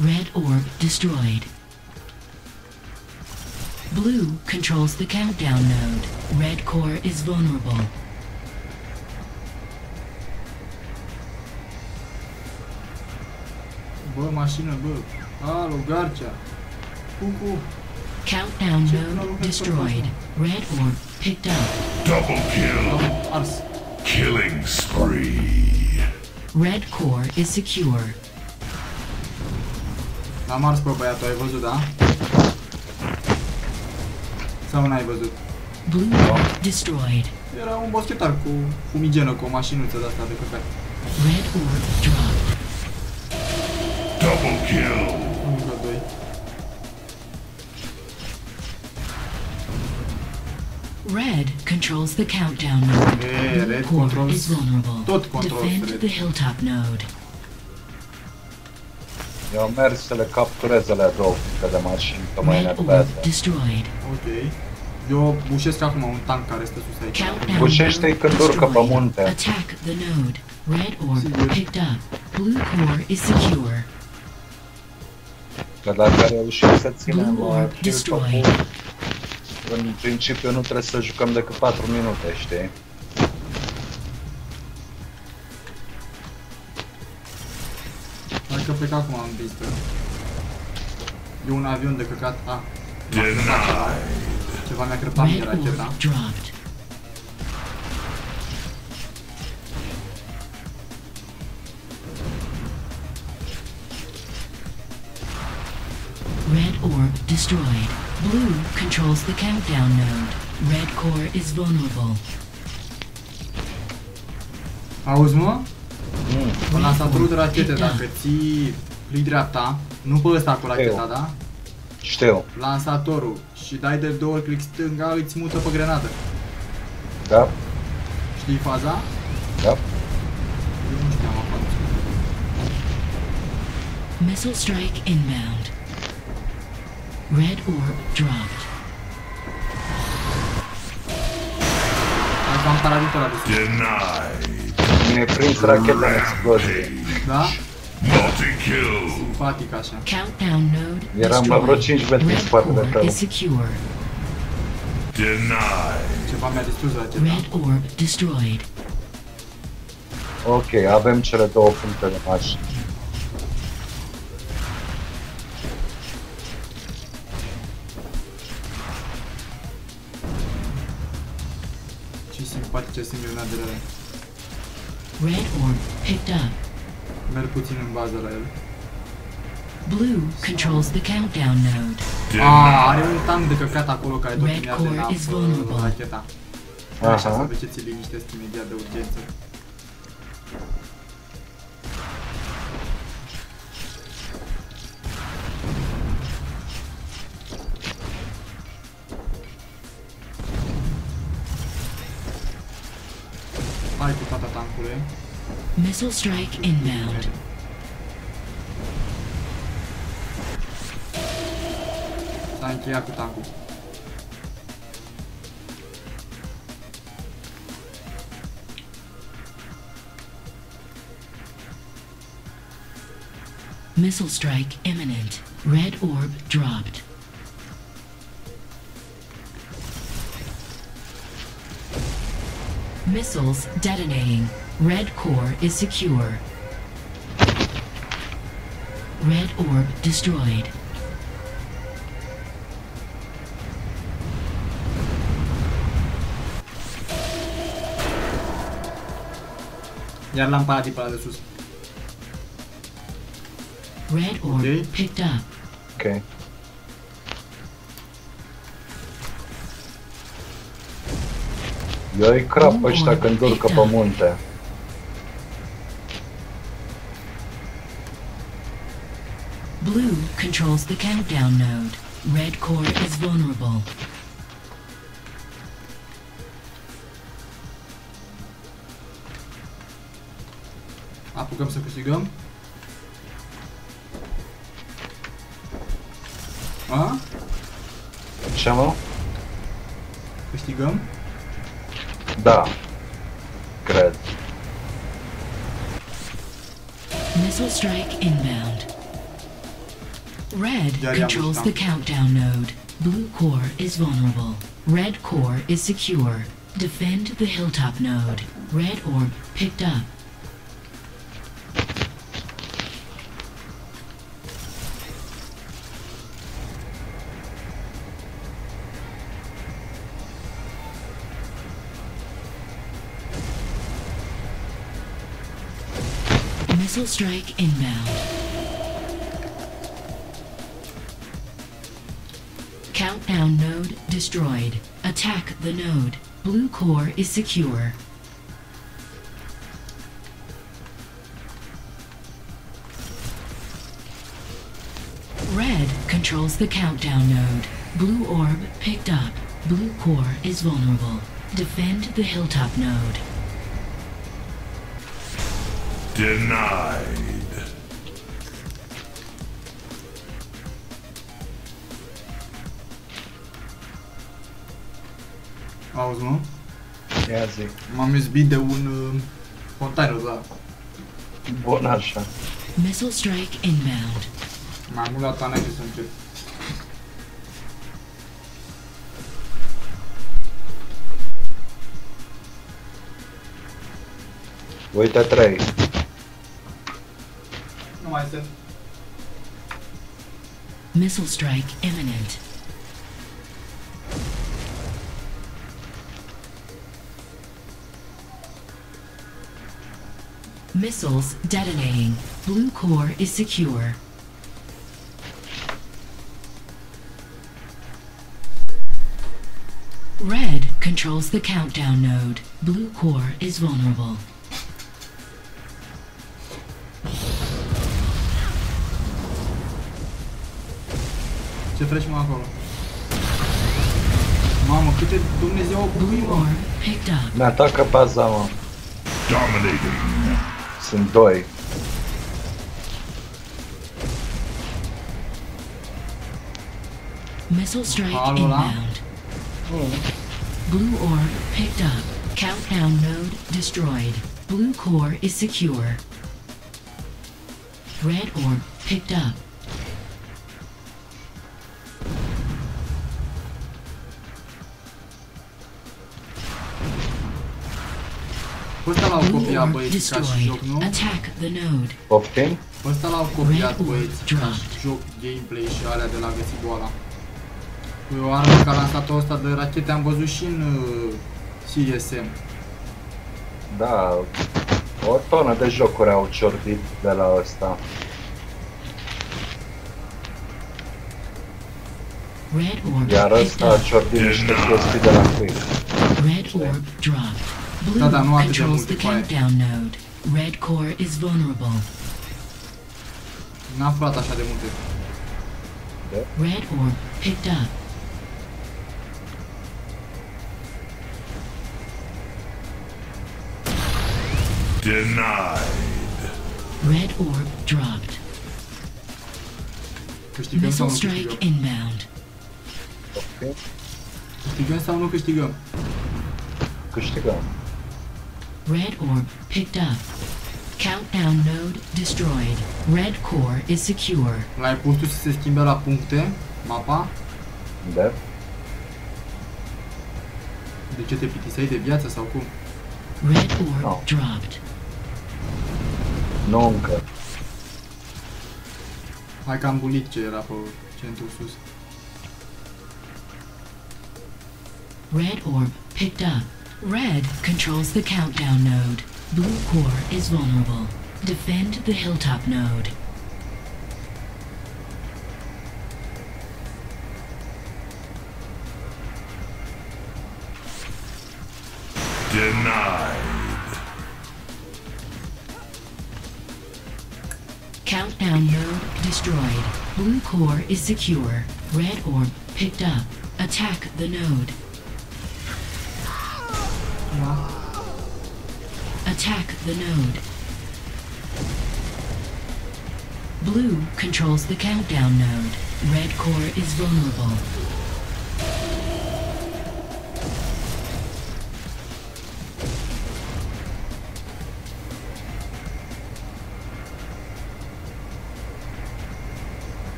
Red orb destroyed. Blue controls the countdown node. Red core is vulnerable. Bă, mașină, bă. Alo, Garcia. Cucu. Countdown node destroyed. Red orb picked up. Double kill. Am ars. Killing spree. Red core is secure. L-am ars pe băiatul, ai văzut, da? Sau n-ai văzut? Blue orb destroyed. Era un boschetar cu fumigenă, cu o mașinuță de asta de căcat. Red orb dropped. Double kill. Încă doi. Red controls the countdown node. Yeah, Blue red core controls- is vulnerable. tot controls Defend red. the hilltop node. Eu am mers să le capturez alea două puncte de mașini, că mă Red orb enervează. destroyed. Ok. Eu bușesc acum un tank care stă sus aici. Countdown Bușește-i node când urcă pe destroyed. munte. Attack the node. Red orb Sigur. picked up. Blue core is secure. Că dacă reușim să ținem Blue uh, orb hilltop-ul, destroyed. în principiu nu trebuie să jucăm decât 4 minute, știi? Că plec acum în pistă. E un avion de căcat. A, Denied. ceva mi-a crăpat mie Red racheta. orb. Red orb destroyed. Blue controls the countdown node. Red core is vulnerable. Auzi, mă? Mm. Un lansatorul de orb rachete, picked up. dacă ții click dreapta, nu pe ăsta cu racheta, da? Știu, Lansatorul și dai de două ori click stânga, îți mută pe grenadă. da? Știi faza? Da? Eu nu știam acum. Missile strike inbound. Red orb dropped. Ai cam paraditul ăla de sus. Denied. Mi-e prins racheta în explozie. Da? Multi-kill. Simpatic așa. Countdown node Eram la vreo destroyed. 5 metri în Red spatele core tău. is secure. Denied. Ceva mi-a distrus racheta. Red orb destroyed. Ok, avem cele două puncte de mașini. Ce simpatice sunt grenadele alea. Red orb picked up. Merg puțin în bază la el. Blue controls the countdown node. Ah, are un tank de căcat acolo care tot Red îmi ia de core napă is vulnerable. racheta. Așa să Aha. faceți liniștesc imediat de urgență. Missile strike inbound. S-a încheiat cu tancul. Missile strike imminent. Red orb dropped. Missiles detonating. Red core is secure. Red orb destroyed. Iar l-am parat pe sus. Red orb Okay. picked up. Ok. Eu îi crap pe ăștia când urcă pe munte. Blue controls the countdown node. Red core is vulnerable. Apucăm să câștigăm. A? Ce mă? Câștigăm? Da. Cred. Missile strike inbound. Red controls the countdown node. Blue core is vulnerable. Red core is secure. Defend the hilltop node. Red orb picked up. Missile strike inbound. Countdown node destroyed. Attack the node. Blue core is secure. Red controls the countdown node. Blue orb picked up. Blue core is vulnerable. Defend the hilltop node. Denied. Auzi, nu? Ia zi. M-am izbit de un uh, container, da. Bun așa. Missile strike inbound. Mai mult la ta înainte să încep. Uite trei. Nu mai sunt. Missile strike imminent. Missiles detonating. Blue core is secure. Red controls the countdown node. Blue core is vulnerable. Ce treci mă acolo? Mamă, câte Dumnezeu au Blue bucurii, mă. orb picked up. Ne atacă baza, mă. Dominating. Sunt doi. Missile strike Hello, lá. inbound. Blue orb picked up. Countdown node destroyed. Blue core is secure. Red orb picked up. Ăsta l-au Blue copiat orb băieții ca și destroyed. joc, nu? Attack the node. Poftim? Pe ăsta l-au copiat Red băieții orb ca dropped. și joc, gameplay și alea de la găsit boala. Cu o armă ca lansatul ăsta de rachete am văzut și în uh, CSM. Da. O tonă de jocuri au ciorbit de la ăsta. Red orb Iar picked ăsta a up. ciorbit niște chestii de la Quick. Red orb dropped. Blue Da, da, nu atât de controls multe the countdown node. Red core is vulnerable. N-am furat așa de multe. Red orb picked up. Denied. Red orb dropped. Câștigăm Missile strike inbound. Poftim? Câștigăm sau nu câștigăm? Câștigăm. Red orb picked up. Countdown node destroyed. Red core is secure. L-ai pus tu să se schimbe la puncte, mapa? De? De ce te plictiseai de viață sau cum? Red orb No. dropped. Nu încă. Hai că am bulit ce era pe centru sus. Red orb picked up. Red controls the countdown node. Blue core is vulnerable. Defend the hilltop node. Denied. Countdown node destroyed. Blue core is secure. Red orb picked up. Attack the node. Attack the node. Blue controls the countdown node. Red core is vulnerable.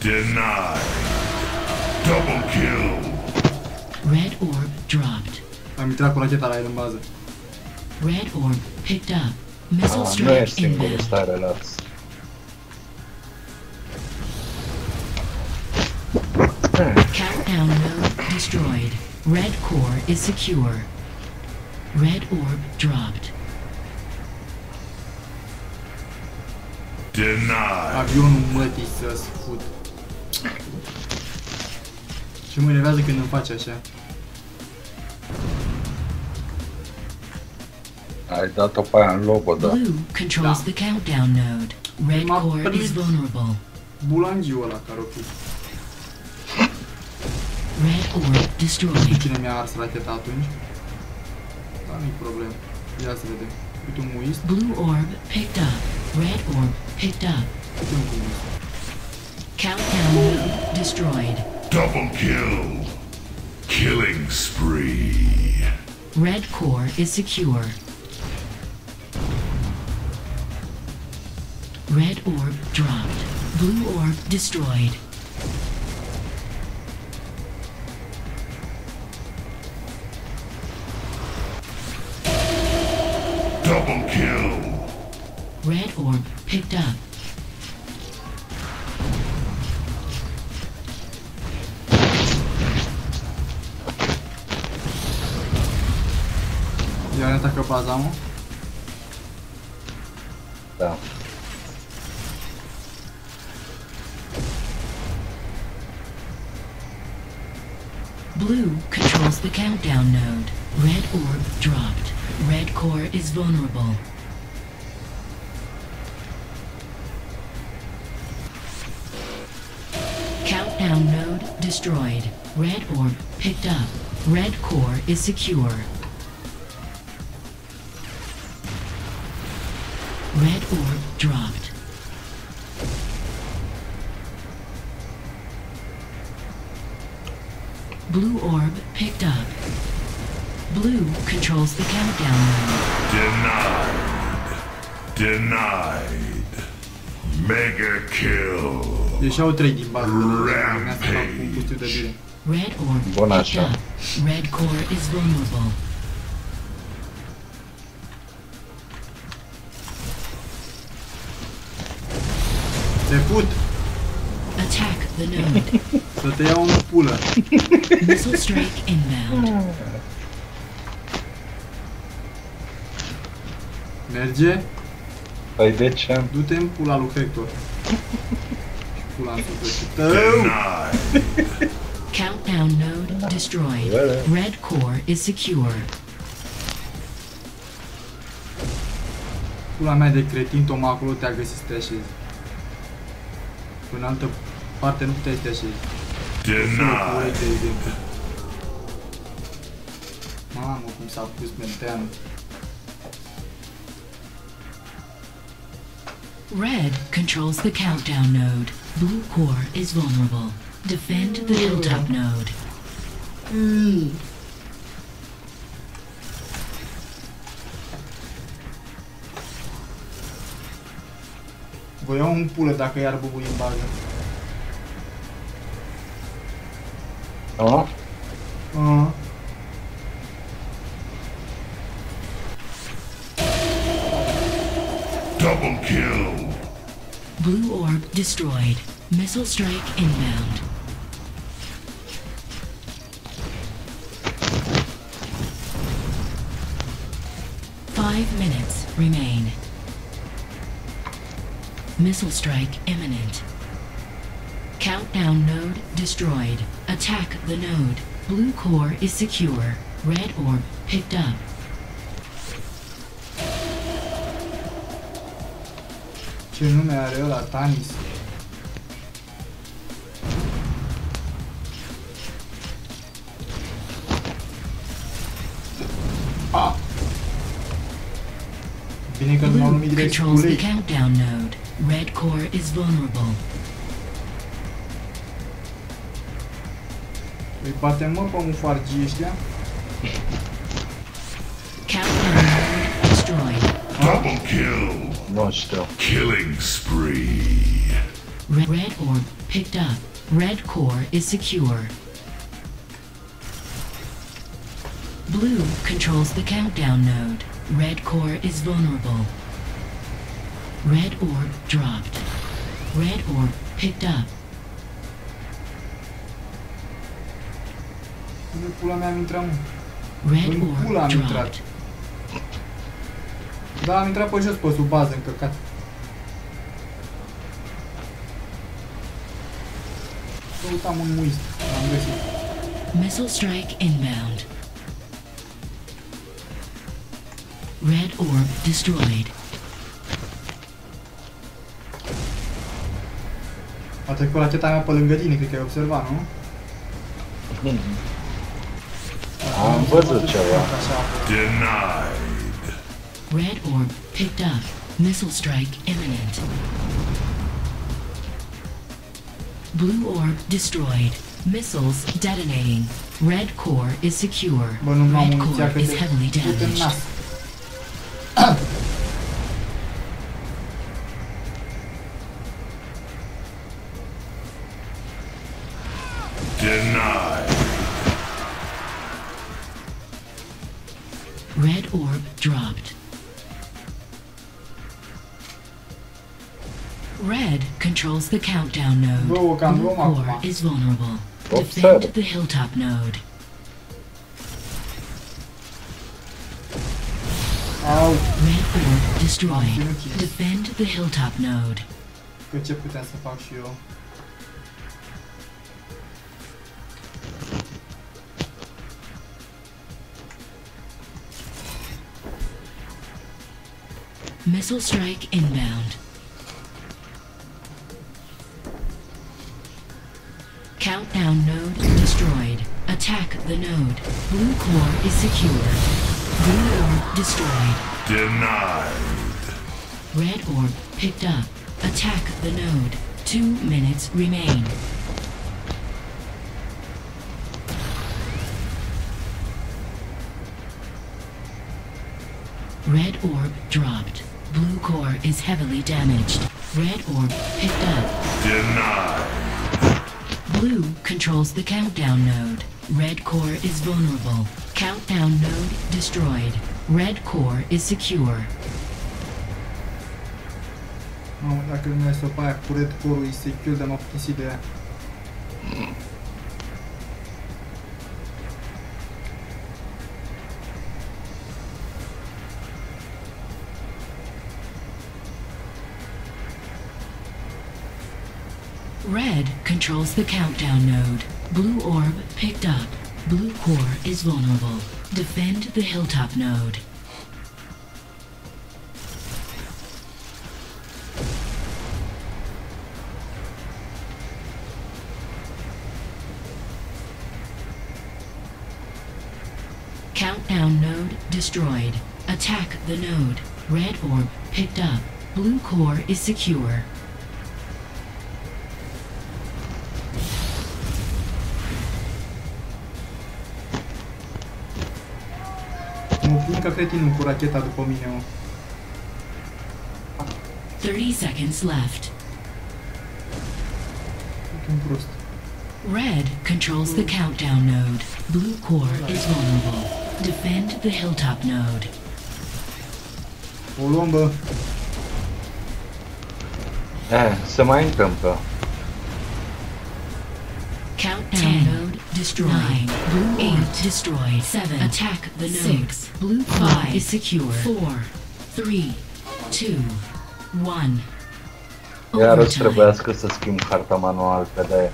Denied. Double kill. Red orb dropped. Am intrat cu racheta la el în bază. Red orb picked up. Missile Ah, nu e strike singurul, inbound. stai relax. Countdown node destroyed. Red core is secure. Red orb dropped. Denied. Avionul mătii să-ți fut. Și mă enervează când îmi face așa. Ai dat-o pe aia în lobă, da. Blue controls Da. the countdown node. Red M-a core is vulnerable. Bulangiul ăla care o fi. Red orb Nu destroyed. cine mi-a ars racheta atunci. Dar nu-i problemă. Ia să vedem. Uite un muist. Blue orb picked up. Red orb picked up. Uite un muist. Countdown node destroyed. Double kill. Killing spree. Red core is secure. Red orb dropped. Blue orb destroyed. Double kill. Red orb picked up. Iar ne atacă baza, mă. Da. Blue controls the countdown node. Red orb dropped. Red core is vulnerable. Countdown node destroyed. Red orb picked up. Red core is secure. Red orb dropped. Blue orb picked up. Blue controls the countdown node. Denied. Denied. Mega kill. Ieșeau trei din bază de la mi-a să fac un pustiu de bine. Red orb Bun așa. Red core is vulnerable. Te fut! Attack the node. Să te iau în pulă. Missile strike inbound. Merge? Păi de ce? Du-te în pula lui Hector. Și pula în sufletul tău! Denied. Countdown node destroyed. Well. Red core is secure. Pula mea de cretin, Toma, acolo te-a găsit să te așezi. În altă parte nu puteai să te așezi. Sună cu urechi, Denied. de exemplu. Mamă, cum pus menteanul. Red controls the countdown node. Blue core is vulnerable. Defend the hilltop node. Vă iau în pulă dacă iar bubui în bagă. Nu? Uh, Double kill. Blue orb destroyed. Missile strike inbound. Five minutes remain. Missile strike imminent. Countdown node destroyed. Attack the node. Blue core is secure. Red orb picked up. ce nume are ăla? Tanis. Ah. Bine că nu Blue numit direct controls the countdown node. Red core is vulnerable. Îi batem mă pe mufargii ăștia? Countdown node destroyed. Double kill. Nu știu. Killing spree. Red, red orb picked up. Red core is secure. Blue controls the countdown node. Red core is vulnerable. Red orb dropped. Red orb picked up. Unde pula mea am intrat, mă? Red În pula orb am intrat. dropped. Da, am intrat pe jos, pe sub bază, încărcat. Căutam un muist, am găsit. Missile strike inbound. Red orb destroyed. A trecut racheta mea pe lângă tine, cred că ai observat, nu? Am văzut ceva. Așa. Denied. Red orb picked up. Missile strike imminent. Blue orb destroyed. Missiles detonating. Red core is secure. Bă, nu m-am Red core is heavily damaged. Denied. Red orb dropped. Red controls the countdown node. Bă, o cam Blue luăm core is vulnerable. Defend the hilltop node. Au, Red orb destroyed. Defend the hilltop node. că ce puteam să fac și eu? Missile strike inbound. Countdown node destroyed. Attack the node. Blue core is secure. Blue orb destroyed. Denied. Red orb picked up. Attack the node. Two minutes remain. Red orb dropped. Blue core is heavily damaged. Red orb picked up. Denied. Blue controls the countdown node. Red core is vulnerable. Countdown node destroyed. Red core is secure. Mamă, dacă nu mai să pe aia cu red core-ul, e secure de m-a plictisit de ea. Controls the countdown node. Blue orb picked up. Blue core is vulnerable. Defend the hilltop node. Countdown node destroyed. Attack the node. Red orb picked up. Blue core is secure. Ca cretinul cu racheta după mine, mă. 30 seconds left. Red controls the countdown node. Blue core is vulnerable. Defend the hilltop node. O luăm, bă. Eh, se mai întâmplă. Countdown node destroyed. Nine. Blue eight destroyed. Seven. Attack the node. Blue five is secure. Four, three, two, one. Iar îți Overtime. trebuiască să schimb harta manual pe de